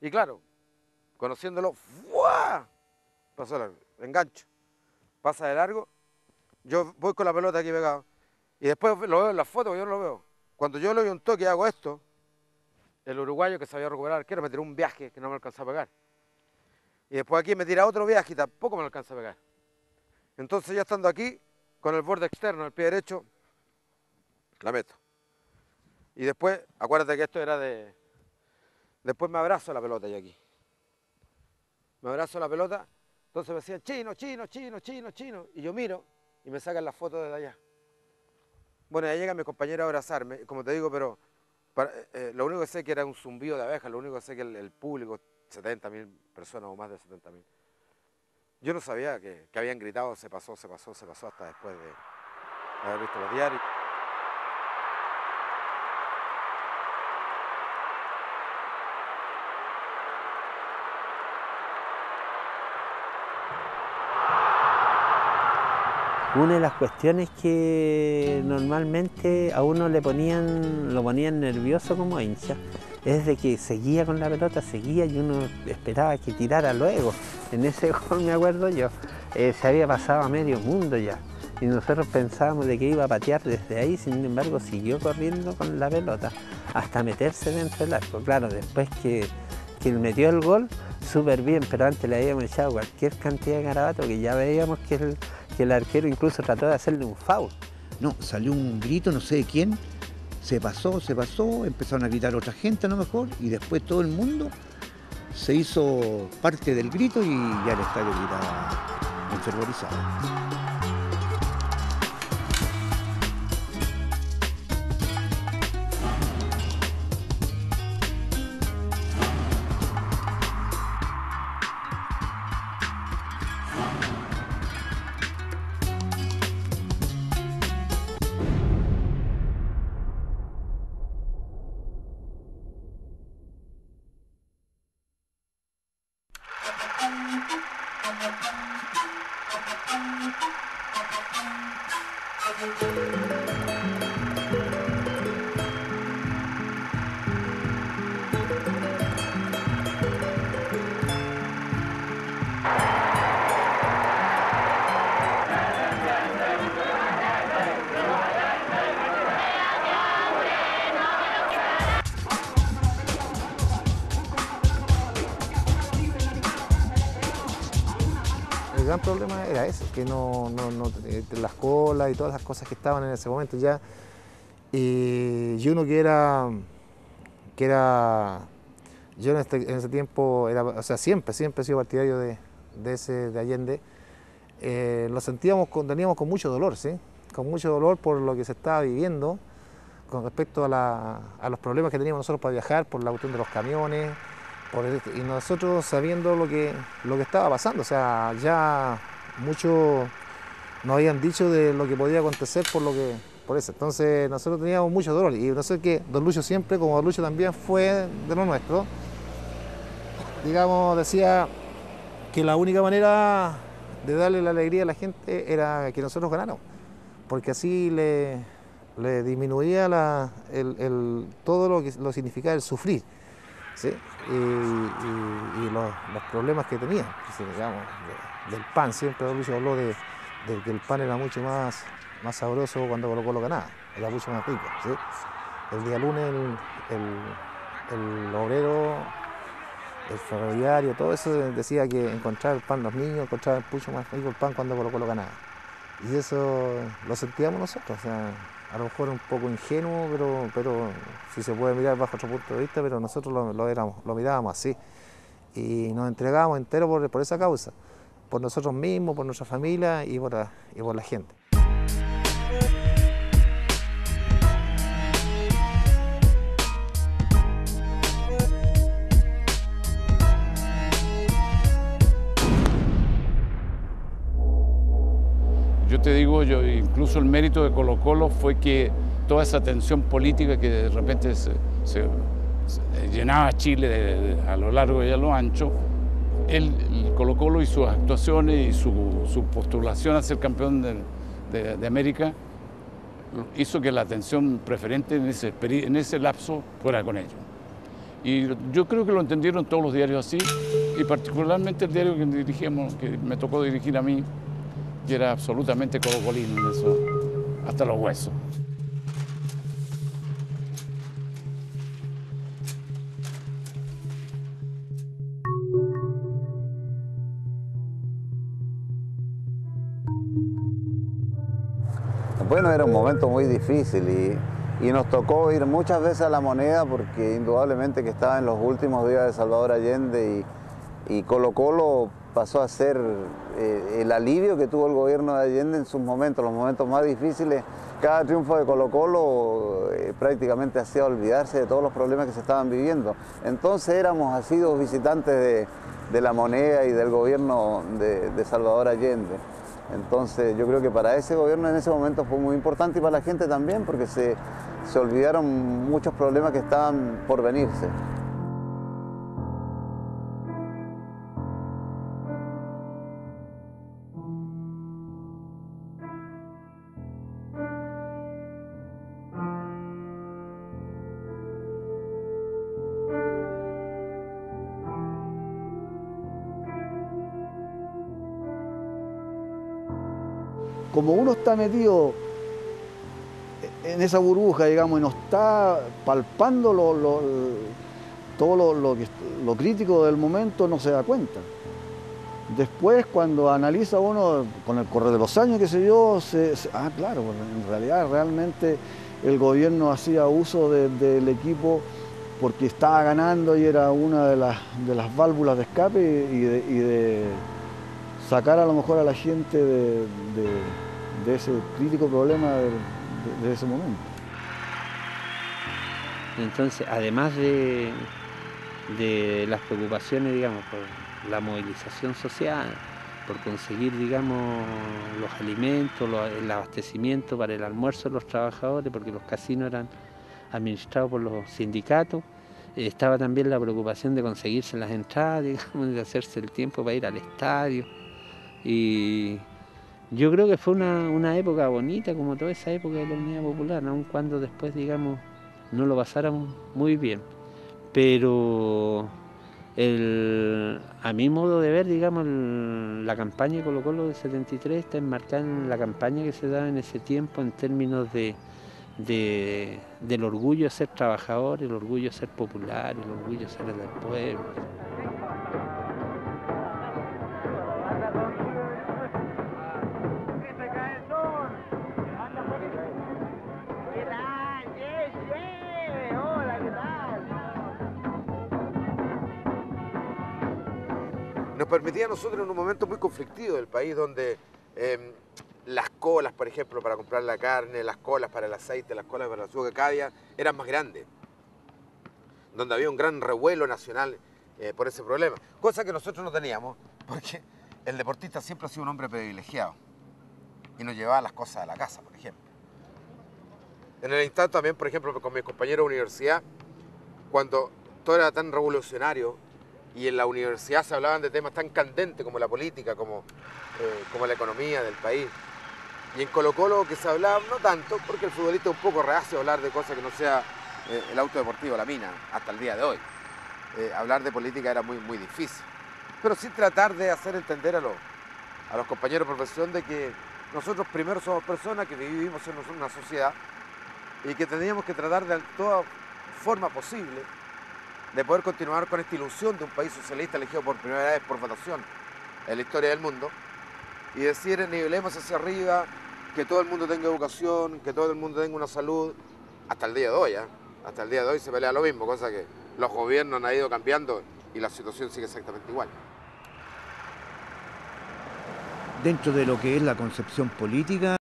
Y claro, conociéndolo, ¡fua! pasó largo, engancho, pasa de largo, yo voy con la pelota aquí pegado, y después lo veo en la foto, yo no lo veo. Cuando yo le doy un toque y hago esto, el uruguayo que sabía recuperar quiero me tiró un viaje que no me alcanza a pegar. Y después aquí me tira otro viaje y tampoco me alcanza a pegar. Entonces ya estando aquí, con el borde externo, el pie derecho, la meto. Y después, acuérdate que esto era de... Después me abrazo la pelota y aquí. Me abrazo la pelota, entonces me decían, chino, chino, chino, chino, chino. Y yo miro y me sacan la foto desde allá. Bueno, ya llega mi compañero a abrazarme, como te digo, pero eh, eh, lo único que sé que era un zumbido de abejas, lo único que sé que el, público, 70 mil personas o más de 70 mil. Yo no sabía que, que, habían gritado, se pasó, se pasó, se pasó, hasta después de haber visto los diarios. Una de las cuestiones que normalmente a uno le ponían, lo ponían nervioso como hincha, es de que seguía con la pelota, seguía y uno esperaba que tirara luego. En ese gol me acuerdo yo, eh, se había pasado a medio mundo ya. Y nosotros pensábamos de que iba a patear desde ahí, sin embargo siguió corriendo con la pelota hasta meterse dentro del arco. Claro, después que, que metió el gol, súper bien, pero antes le habíamos echado cualquier cantidad de garabato que ya veíamos que el, que el arquero incluso trató de hacerle un foul. No, salió un grito, no sé de quién, se pasó, se pasó, empezaron a gritar otra gente a lo mejor, y después todo el mundo se hizo parte del grito y ya el estadio gritaba enfervorizado. うん。Problema era ese, que no, no, las colas y todas las cosas que estaban en ese momento ya. Y, uno que era, que era, yo en, este, ese tiempo, era, o sea, siempre, siempre he sido partidario de, ese, de Allende, eh, lo sentíamos, con, teníamos con mucho dolor, ¿sí? Con mucho dolor por lo que se estaba viviendo con respecto a, a los problemas que teníamos nosotros para viajar, por la cuestión de los camiones, y nosotros sabiendo lo que, lo que estaba pasando, o sea, ya muchos nos habían dicho de lo que podía acontecer por lo que por eso. Entonces nosotros teníamos mucho dolor. Y no sé qué, Don Lucho siempre, como Don Lucho también fue de lo nuestro, digamos, decía que la única manera de darle la alegría a la gente era que nosotros ganáramos, porque así le, le disminuía la, el, todo lo que lo significaba el sufrir y, los, problemas que tenía, digamos, del pan. Siempre Luis habló de, que el pan era mucho más, más sabroso cuando colocó lo ganaba, era mucho más rico. El día lunes el, obrero, el ferroviario, todo eso decía que encontrar el pan los niños, encontrar mucho más rico el pan cuando colocó lo ganaba. Y eso lo sentíamos nosotros a lo mejor un poco ingenuo, pero, pero si se puede mirar bajo otro punto de vista, pero nosotros lo, éramos, lo mirábamos así. Y nos entregábamos entero por, por, esa causa, por nosotros mismos, por nuestra familia y por, y por la gente. Digo, yo, incluso el mérito de Colo Colo fue que toda esa tensión política que de repente se, llenaba Chile a lo largo y a lo ancho, el Colo Colo y sus actuaciones y su, postulación a ser campeón de, América hizo que la atención preferente en ese, en ese lapso fuera con ellos. Y yo creo que lo entendieron todos los diarios así, y particularmente el diario que dirigíamos, que me tocó dirigir a mí, era absolutamente colocolino en eso, hasta los huesos. Bueno, era un momento muy difícil y, y, nos tocó ir muchas veces a la moneda porque indudablemente que estaba en los últimos días de Salvador Allende y, y Colo Colo pasó a ser eh, el alivio que tuvo el gobierno de Allende en sus momentos, los momentos más difíciles. Cada triunfo de Colo Colo eh, prácticamente hacía olvidarse de todos los problemas que se estaban viviendo. Entonces éramos asidos visitantes de, de la moneda y del gobierno de, de Salvador Allende. Entonces yo creo que para ese gobierno en ese momento fue muy importante y para la gente también porque se, se olvidaron muchos problemas que estaban por venirse. Como uno está metido en esa burbuja, digamos, y no está palpando lo, todo lo, lo, crítico del momento, no se da cuenta. Después, cuando analiza uno, con el correr de los años, qué sé yo, se, se, ah, claro, en realidad realmente el gobierno hacía uso de, del equipo porque estaba ganando y era una de las, de las válvulas de escape y de, y de sacar a lo mejor a la gente de, de, ese crítico problema de, ese momento. Entonces, además de, de las preocupaciones, digamos, por la movilización social, por conseguir, digamos, los alimentos, el abastecimiento para el almuerzo de los trabajadores, porque los casinos eran administrados por los sindicatos, estaba también la preocupación de conseguirse las entradas, digamos, de hacerse el tiempo para ir al estadio. Y yo creo que fue una, una, época bonita, como toda esa época de la Unidad Popular, aun cuando después, digamos, no lo pasáramos muy bien. Pero el, a mi modo de ver, digamos, la campaña de Colo Colo del 73 está enmarcada en la campaña que se da en ese tiempo en términos de, de, del orgullo de ser trabajador, el orgullo de ser popular, el orgullo de ser del pueblo. Nos permitía a nosotros en un momento muy conflictivo del país donde eh, las colas, por ejemplo, para comprar la carne, las colas para el aceite, las colas para la azúcar cada día eran más grandes. Donde había un gran revuelo nacional eh, por ese problema. Cosa que nosotros no teníamos, porque el deportista siempre ha sido un hombre privilegiado y nos llevaba las cosas a la casa, por ejemplo. En el instante también, por ejemplo, con mis compañeros de universidad, cuando todo era tan revolucionario y en la universidad se hablaban de temas tan candentes como la política, como, eh, como la economía del país. Y en Colo Colo que se hablaba, no tanto, porque el futbolista es un poco reacio a hablar de cosas que no sea eh, el auto deportivo, la mina, hasta el día de hoy. Eh, hablar de política era muy, muy difícil. Pero sí tratar de hacer entender a los, a los compañeros de profesión de que nosotros primero somos personas que vivimos en una sociedad y que teníamos que tratar de toda forma posible de poder continuar con esta ilusión de un país socialista elegido por primera vez por votación en la historia del mundo y decir, nivelemos hacia arriba, que todo el mundo tenga educación, que todo el mundo tenga una salud, hasta el día de hoy, ¿eh? hasta el día de hoy se pelea lo mismo, cosa que los gobiernos han ido cambiando y la situación sigue exactamente igual. Dentro de lo que es la concepción política